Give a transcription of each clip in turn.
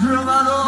Run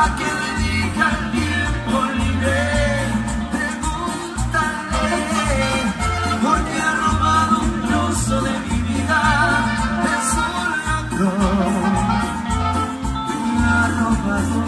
Que dedica el tiempo libre, preguntaré, porque ha robado un trozo de mi vida, de su abril, un arrobado.